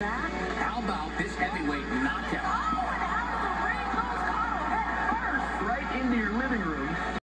How about this heavyweight